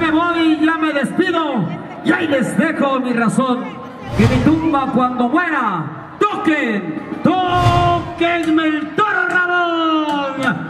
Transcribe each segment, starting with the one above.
Me voy, ya me despido y ahí les dejo mi razón. Que mi tumba cuando muera, toquen, toquenme el toro Ramón.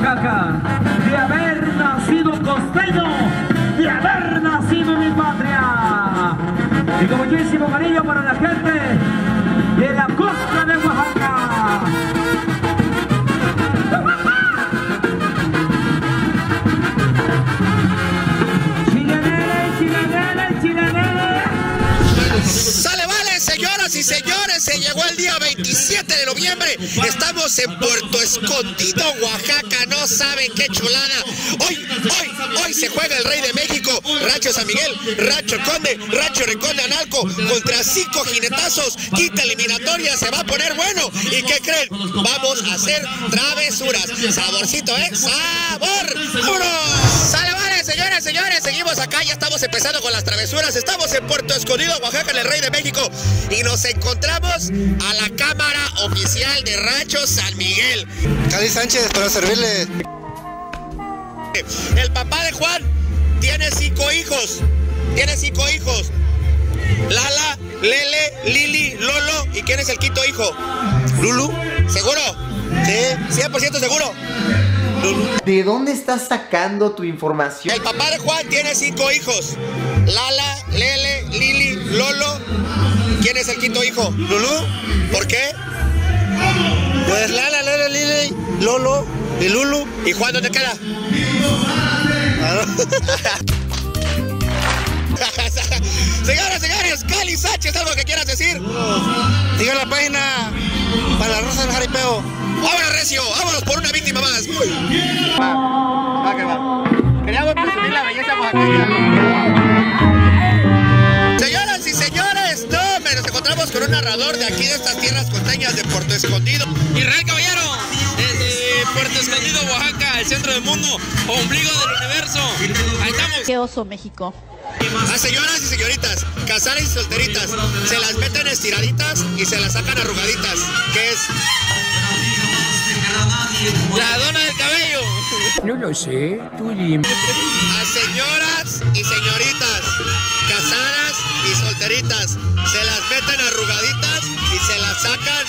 Oaxaca, de haber nacido costeño, de haber nacido en mi patria. Y con muchísimo cariño para la gente de la costa de Oaxaca. Sale, vale, señoras y señores, se llegó el día 27 de noviembre. Estamos en Puerto Escondido, Oaxaca. No saben qué chulada. Hoy, hoy, hoy se juega el Rey de México, Racho San Miguel, Racho Conde, Racho Rincón de Analco, contra cinco jinetazos. Quinta eliminatoria, se va a poner bueno. ¿Y qué creen? Vamos a hacer travesuras. Saborcito, ¿eh? ¡Sabor! Señores, seguimos acá, ya estamos empezando con las travesuras. Estamos en Puerto Escondido, Oaxaca, en el Rey de México. Y nos encontramos a la cámara oficial de Rancho San Miguel. Cali Sánchez, para servirle. El papá de Juan tiene cinco hijos. Tiene cinco hijos. Lala, Lele, Lili, Lolo. ¿Y quién es el quinto hijo? Lulu. ¿Seguro? Sí. 100% seguro. ¿De dónde estás sacando tu información? El papá de Juan tiene cinco hijos. Lala, Lele, Lili, Lolo. ¿Quién es el quinto hijo? Lulu. ¿Por qué? Pues Lala, Lala, Lili, Lolo y Lulu. ¿Y Juan dónde queda? señoras, señores, Cali Sánchez, ¿algo que quieras decir? Siga la página para la Rosa del Jaripeo. Vámonos, Recio, vámonos por una víctima más. Va, que va. Queríamos presumir la belleza oaxaqueña. Señoras y señores, no, me nos encontramos con un narrador de aquí de estas tierras costeñas de Puerto Escondido. Israel Caballero, desde Puerto Escondido, Oaxaca, el centro del mundo, ombligo del universo. Ahí estamos. Qué oso México. A señoras y señoritas, casadas y solteritas, se las meten estiraditas y se las sacan arrugaditas. ¿Qué es? La dona del cabello. No lo sé, tú dime. A señoras y señoritas, casadas y solteritas, se las meten arrugaditas y se las sacan.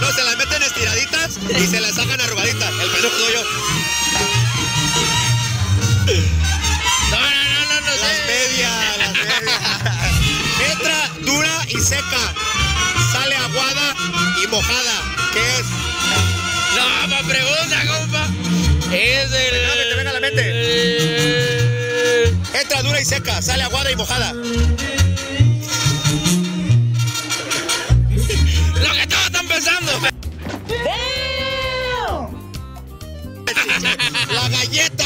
No, se las meten estiraditas y se las sacan arrugaditas. El peluco yo. Que te venga a la mente. Eh, Entra dura y seca. Sale aguada y mojada. Lo que todos están pensando. ¡La galleta!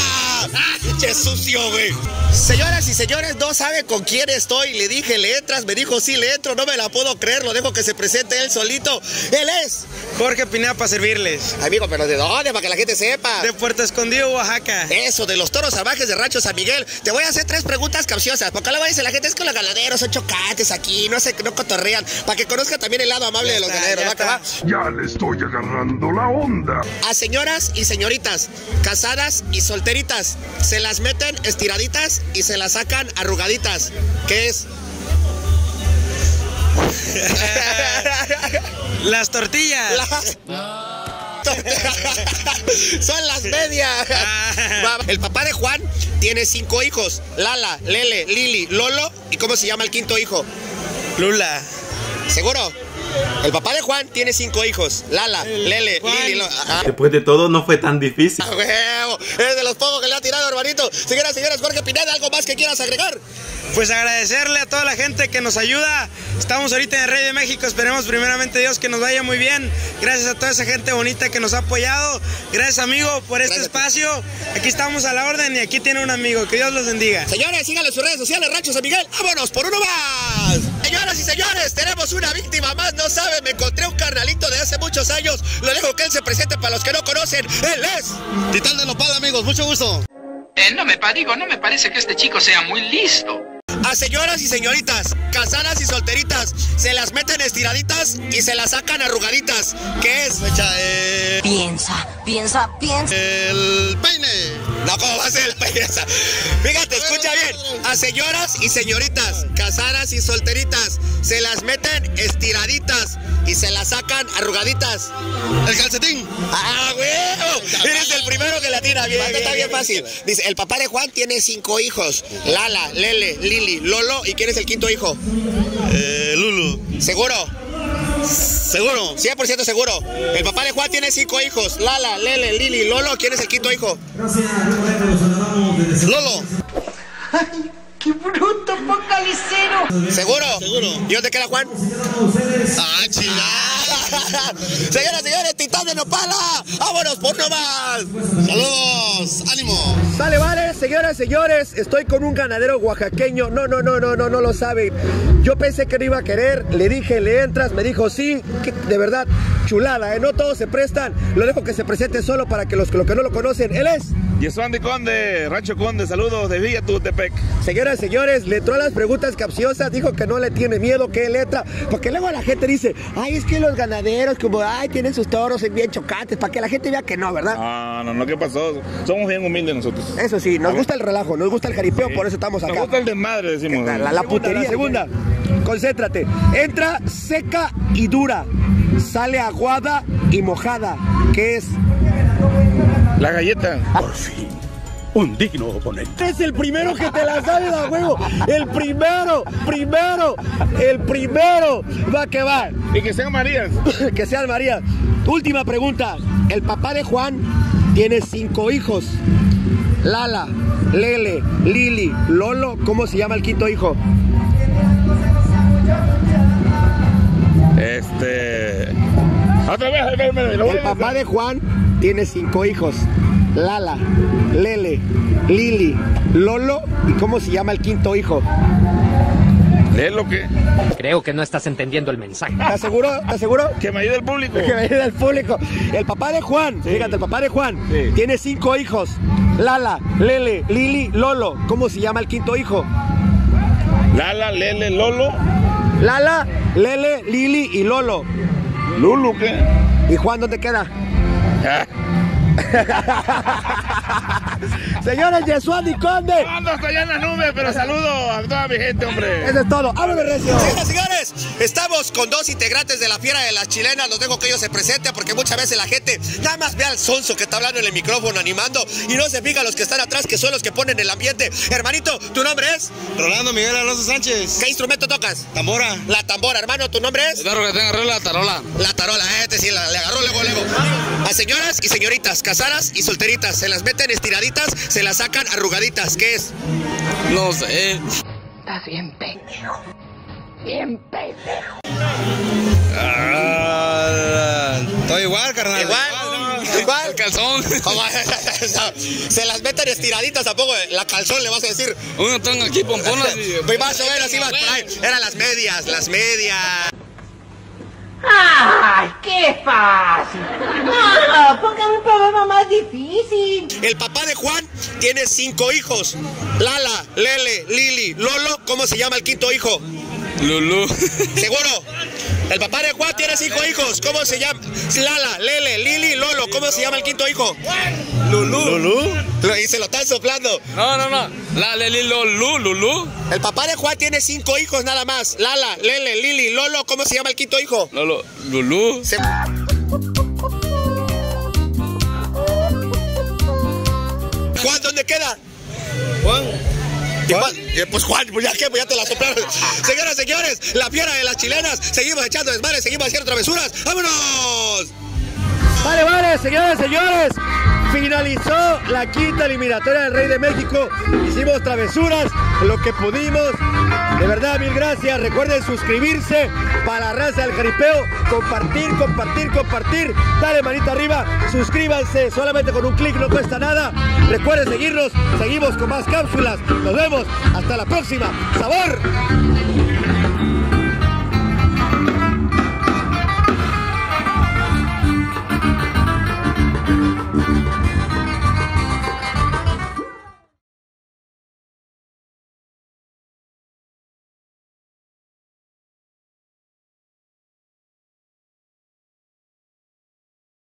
¡Pinche sucio, güey! Señoras y señores, no sabe con quién estoy. Le dije, ¿le entras? Me dijo, sí, le entro. No me la puedo creer. Lo dejo que se presente él solito. Él es. Jorge Pineda para servirles. Amigo, pero ¿de dónde? Para que la gente sepa. De Puerto Escondido, Oaxaca. Eso, de los toros salvajes de Rancho San Miguel. Te voy a hacer tres preguntas capciosas. Porque luego dice la gente es que los ganaderos son chocantes aquí, no sé, no cotorrean. Para que conozca también el lado amable de los está, ganaderos. ya ¿va. Ya le estoy agarrando la onda. A señoras y señoritas, casadas y solteritas, se las meten estiraditas y se las sacan arrugaditas. ¿Qué es? Las tortillas. Son las medias. Va, El papá de Juan tiene cinco hijos. Lala, Lele, Lili, Lolo. ¿Y cómo se llama el quinto hijo? Lula. ¿Seguro? El papá de Juan tiene cinco hijos. Lala, Lele, Lili. Lo- Ajá. Después de todo, no fue tan difícil. ¡A huevo! Es de los pocos que le ha tirado, hermanito. Señoras, señores, Jorge Pineda, ¿algo más que quieras agregar? Pues agradecerle a toda la gente que nos ayuda. Estamos ahorita en el Rey de México. Esperemos primeramente Dios que nos vaya muy bien. Gracias a toda esa gente bonita que nos ha apoyado. Gracias amigo por este Gracias espacio. Aquí estamos a la orden y aquí tiene un amigo. Que Dios los bendiga. Señores, síganle sus redes sociales, Rancho San Miguel. ¡Vámonos por uno más! Señoras y señores, tenemos una víctima más. No saben, me encontré un carnalito de hace muchos años. Lo dejo que él se presente para los que no conocen. Él es Titán de Nopal, amigos. Mucho gusto. Eh, no me pa- digo, no me parece que este chico sea muy listo. A señoras y señoritas, casadas y solteritas, se las meten estiraditas y se las sacan arrugaditas. ¿Qué es? eh, Piensa, piensa, piensa. El peine. No, ¿cómo va a ser el peine? Fíjate, escucha bien. A señoras y señoritas, casadas y solteritas, se las meten estiraditas y se las sacan arrugaditas. El calcetín. ¡Ah, huevo! Eres el primero que la tira bien. Está bien fácil. Dice, el papá de Juan tiene cinco hijos. Lala, Lele, Lili, Lolo. ¿Y quién es el quinto hijo? Eh, Lulu. ¿Seguro? Seguro, 100% seguro. El papá de Juan tiene cinco hijos. Lala, Lele, Lili, Lolo. ¿Quién es el quinto hijo? Lolo. ¡Qué bruto, focalicero! ¿Seguro? Seguro. ¿Y dónde queda Juan? Ah, chingada. Señoras, señores, Titán de Nopala. Vámonos por uno más. Saludos. Ánimo. Sale, vale, señoras, señores, estoy con un ganadero oaxaqueño. No, no, no, no, no, no lo sabe. Yo pensé que no iba a querer, le dije, le entras, me dijo sí, que de verdad, chulada, ¿eh? No todos se prestan. Lo dejo que se presente solo para que los, los que no lo conocen, él es. Yesuandi Conde, Rancho Conde, saludos de Villa Tutepec. Señoras, señores, le entró a las preguntas capciosas, dijo que no le tiene miedo, que letra, porque luego la gente dice, ay, es que los ganaderos, como, ay, tienen sus toros bien chocantes, para que la gente vea que no, ¿verdad? Ah, no, no, ¿qué pasó? Somos bien humildes nosotros. Eso sí, nos gusta el relajo, nos gusta el jaripeo, por eso estamos acá. Nos gusta el desmadre, decimos. La, la- la putería. La segunda, concéntrate. Entra seca y dura. Sale aguada y mojada. ¿Qué es? La galleta. Por fin. Un digno oponente. Es el primero que te la sabe a huevo. El primero, primero, el primero. Va que va. Y que sean Marías. que sean María. Última pregunta. El papá de Juan tiene cinco hijos. Lala, Lele, Lili, Lolo. ¿Cómo se llama el quinto hijo? Este. Otra vez, El papá de Juan tiene cinco hijos. Lala, Lele, Lili, Lolo. ¿Y cómo se llama el quinto hijo? ¿Lees lo que? Creo que no estás entendiendo el mensaje. ¿Te aseguro? ¿Te aseguro? Que me ayude el público. Que me ayude el público. El papá de Juan, fíjate, el papá de Juan Sí. tiene cinco hijos. Lala, Lele, Lili, Lolo. ¿Cómo se llama el quinto hijo? Lala, Lele, Lolo. Lala, Lele, Lili y Lolo. Lulu, ¿qué? ¿Y Juan dónde queda? Ah, Señores, Yesuani Conde. Ando hasta allá en las nubes, pero saludo a toda mi gente, hombre. Eso es todo. ¡Ábreme, Recio! Señoras y señores, estamos con dos integrantes de la Fiera de las Chilenas. Los dejo que ellos se presenten porque muchas veces la gente nada más ve al sonso que está hablando en el micrófono animando y no se fija los que están atrás, que son los que ponen el ambiente. Hermanito, ¿tu nombre es? Rolando Miguel Alonso Sánchez. ¿Qué instrumento tocas? Tambora. La tambora, hermano, ¿tu nombre es? Claro que te agarré la tarola. La tarola, eh, este sí, la- le agarró luego, luego. A señoras y señoritas, casadas y solteritas, se las meten estiraditas, se las sacan arrugaditas. ¿Qué es? No sé. Estás bien pendejo. Bien pendejo. Ah, Estoy igual, carnal. Igual, igual. Calzón. ¿Cómo? se las meten estiraditas, tampoco la calzón le vas a decir. Uno tengo aquí pomponas y. Pues más o menos iba por ahí. Eran las medias, las medias. ¡Ay, qué fácil! ¡No, pongan un problema más difícil! El papá de Juan tiene cinco hijos. Lala, Lele, Lili, Lolo. ¿Cómo se llama el quinto hijo? Lulú. ¿Seguro? El papá de Juan tiene cinco hijos. ¿Cómo se llama? Lala, Lele, Lili, Lolo. ¿Cómo se llama el quinto hijo? Lulú. Lulú. Y se lo están soplando. No, no, no. La Leli Lulú, Lulú. El papá de Juan tiene cinco hijos nada más. Lala, Lele, Lili, Lolo. ¿Cómo se llama el quinto hijo? Lolo, Lulú. Se- Juan, ¿dónde queda? Pues Juan, pues ya que, pues ya te la soplaron. Señoras, señores, la fiera de las chilenas. Seguimos echando desmanes, seguimos haciendo travesuras. ¡Vámonos! Vale, vale, señores, señores. Finalizó la quinta eliminatoria del Rey de México. Hicimos travesuras, lo que pudimos. De verdad, mil gracias. Recuerden suscribirse para la raza del jaripeo. Compartir, compartir, compartir. Dale manita arriba. Suscríbanse. Solamente con un clic no cuesta nada. Recuerden seguirnos. Seguimos con más cápsulas. Nos vemos. Hasta la próxima. ¡Sabor!